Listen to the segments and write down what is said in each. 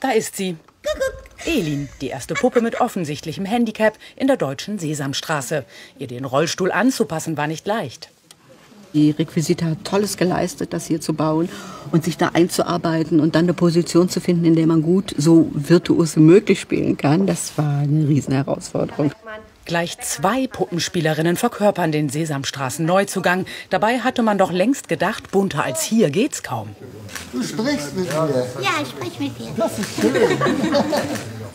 Da ist sie. Elin, die erste Puppe mit offensichtlichem Handicap in der deutschen Sesamstraße. Ihr den Rollstuhl anzupassen war nicht leicht. Die Requisite hat Tolles geleistet, das hier zu bauen und sich da einzuarbeiten und dann eine Position zu finden, in der man gut so virtuos wie möglich spielen kann. Das war eine Riesenherausforderung. Gleich zwei Puppenspielerinnen verkörpern den Sesamstraßen Neuzugang. Dabei hatte man doch längst gedacht, bunter als hier geht's kaum. Du sprichst mit mir. Ja, ich sprich mit dir. Das ist schön.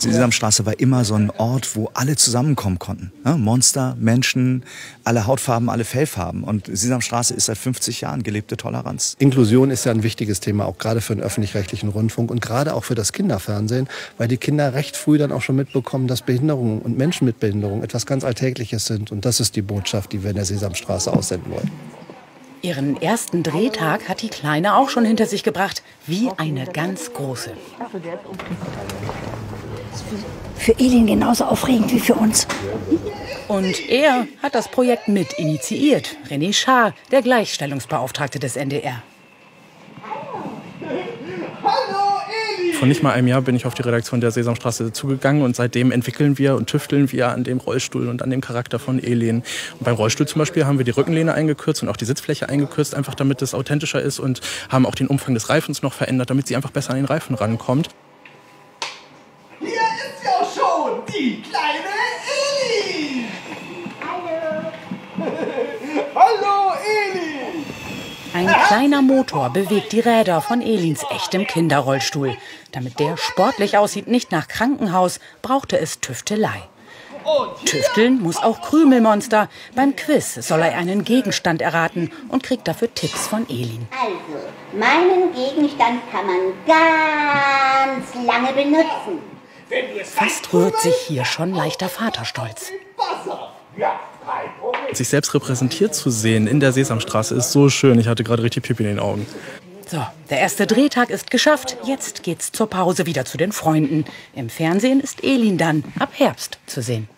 Die Sesamstraße war immer so ein Ort, wo alle zusammenkommen konnten. Ja, Monster, Menschen, alle Hautfarben, alle Fellfarben. Und Sesamstraße ist seit 50 Jahren gelebte Toleranz. Inklusion ist ja ein wichtiges Thema, auch gerade für den öffentlich-rechtlichen Rundfunk und gerade auch für das Kinderfernsehen, weil die Kinder recht früh dann auch schon mitbekommen, dass Behinderungen und Menschen mit Behinderung etwas ganz Alltägliches sind. Und das ist die Botschaft, die wir in der Sesamstraße aussenden wollen. Ihren ersten Drehtag hat die Kleine auch schon hinter sich gebracht, wie eine ganz große. Für Elin genauso aufregend wie für uns. Und er hat das Projekt mit initiiert. René Schaar, der Gleichstellungsbeauftragte des NDR. Vor nicht mal einem Jahr bin ich auf die Redaktion der Sesamstraße zugegangen und seitdem entwickeln wir und tüfteln wir an dem Rollstuhl und an dem Charakter von Elin. Und beim Rollstuhl zum Beispiel haben wir die Rückenlehne eingekürzt und auch die Sitzfläche eingekürzt, einfach damit es authentischer ist und haben auch den Umfang des Reifens noch verändert, damit sie einfach besser an den Reifen rankommt. Die kleine Eli. Hallo. Hallo, Eli. Ein kleiner Motor bewegt die Räder von Elins echtem Kinderrollstuhl. Damit der sportlich aussieht, nicht nach Krankenhaus, brauchte es Tüftelei. Tüfteln muss auch Krümelmonster. Beim Quiz soll er einen Gegenstand erraten und kriegt dafür Tipps von Elin. Also, meinen Gegenstand kann man ganz lange benutzen. Fast rührt sich hier schon leichter Vaterstolz. Sich selbst repräsentiert zu sehen in der Sesamstraße ist so schön. Ich hatte gerade richtig Pipi in den Augen. So, der erste Drehtag ist geschafft. Jetzt geht's zur Pause wieder zu den Freunden. Im Fernsehen ist Elin dann ab Herbst zu sehen.